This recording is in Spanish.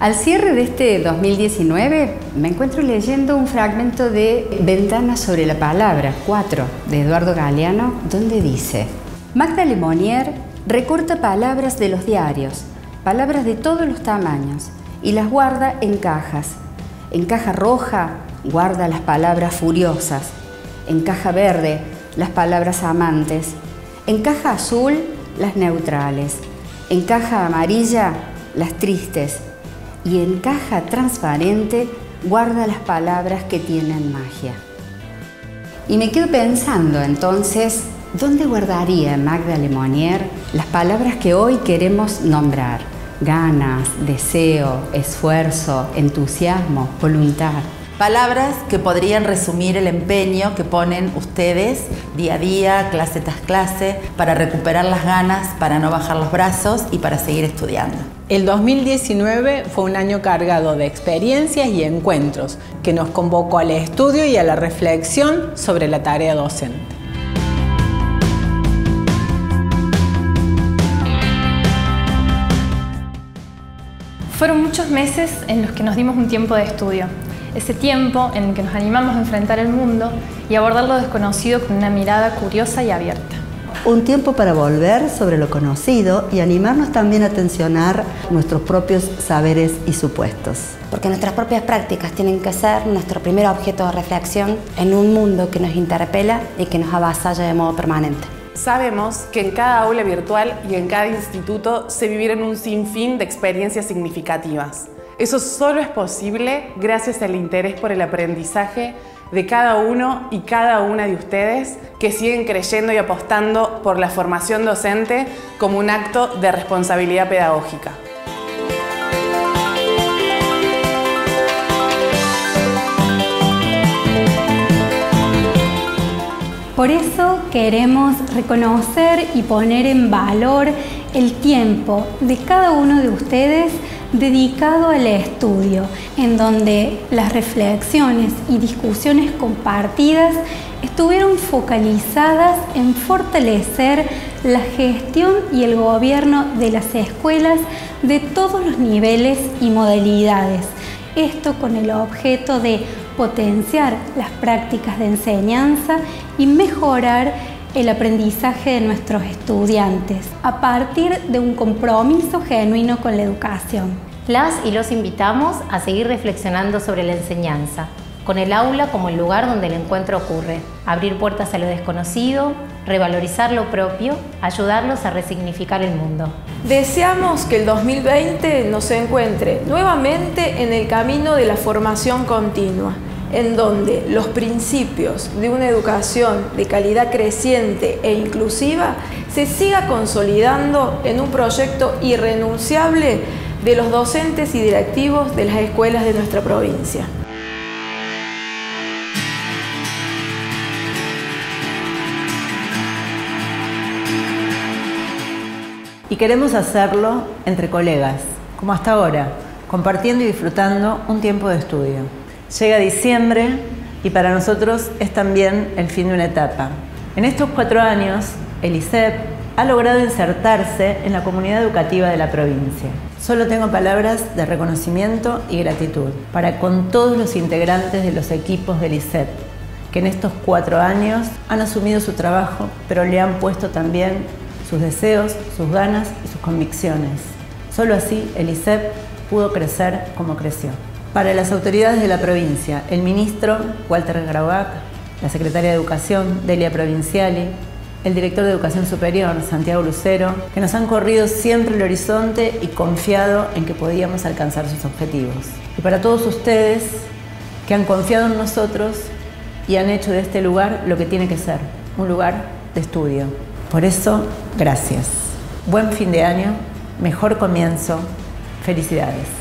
Al cierre de este 2019 me encuentro leyendo un fragmento de Ventana sobre la Palabra 4 de Eduardo Galeano, donde dice, Magda Lemonier recorta palabras de los diarios, palabras de todos los tamaños, y las guarda en cajas. En caja roja guarda las palabras furiosas, en caja verde las palabras amantes, en caja azul las neutrales, en caja amarilla las tristes, y en caja transparente guarda las palabras que tienen magia. Y me quedo pensando entonces, ¿dónde guardaría Magda Lemonier las palabras que hoy queremos nombrar? Ganas, deseo, esfuerzo, entusiasmo, voluntad. Palabras que podrían resumir el empeño que ponen ustedes día a día, clase tras clase, para recuperar las ganas, para no bajar los brazos y para seguir estudiando. El 2019 fue un año cargado de experiencias y encuentros que nos convocó al estudio y a la reflexión sobre la tarea docente. Fueron muchos meses en los que nos dimos un tiempo de estudio ese tiempo en el que nos animamos a enfrentar el mundo y abordar lo desconocido con una mirada curiosa y abierta. Un tiempo para volver sobre lo conocido y animarnos también a tensionar nuestros propios saberes y supuestos. Porque nuestras propias prácticas tienen que ser nuestro primer objeto de reflexión en un mundo que nos interpela y que nos avasalla de modo permanente. Sabemos que en cada aula virtual y en cada instituto se vivieron un sinfín de experiencias significativas. Eso solo es posible gracias al interés por el aprendizaje de cada uno y cada una de ustedes que siguen creyendo y apostando por la formación docente como un acto de responsabilidad pedagógica. Por eso queremos reconocer y poner en valor el tiempo de cada uno de ustedes dedicado al estudio, en donde las reflexiones y discusiones compartidas estuvieron focalizadas en fortalecer la gestión y el gobierno de las escuelas de todos los niveles y modalidades. Esto con el objeto de potenciar las prácticas de enseñanza y mejorar el aprendizaje de nuestros estudiantes a partir de un compromiso genuino con la educación. Las y los invitamos a seguir reflexionando sobre la enseñanza, con el aula como el lugar donde el encuentro ocurre, abrir puertas a lo desconocido, revalorizar lo propio, ayudarlos a resignificar el mundo. Deseamos que el 2020 nos encuentre nuevamente en el camino de la formación continua en donde los principios de una educación de calidad creciente e inclusiva se siga consolidando en un proyecto irrenunciable de los docentes y directivos de las escuelas de nuestra provincia. Y queremos hacerlo entre colegas, como hasta ahora, compartiendo y disfrutando un tiempo de estudio. Llega diciembre y para nosotros es también el fin de una etapa. En estos cuatro años, el ISEP ha logrado insertarse en la comunidad educativa de la provincia. Solo tengo palabras de reconocimiento y gratitud para con todos los integrantes de los equipos del ISEP, que en estos cuatro años han asumido su trabajo, pero le han puesto también sus deseos, sus ganas y sus convicciones. Solo así el ISEP pudo crecer como creció. Para las autoridades de la provincia, el ministro Walter Grauac, la secretaria de Educación Delia Provinciali, el director de Educación Superior Santiago Lucero, que nos han corrido siempre el horizonte y confiado en que podíamos alcanzar sus objetivos. Y para todos ustedes que han confiado en nosotros y han hecho de este lugar lo que tiene que ser, un lugar de estudio. Por eso, gracias. Buen fin de año, mejor comienzo. Felicidades.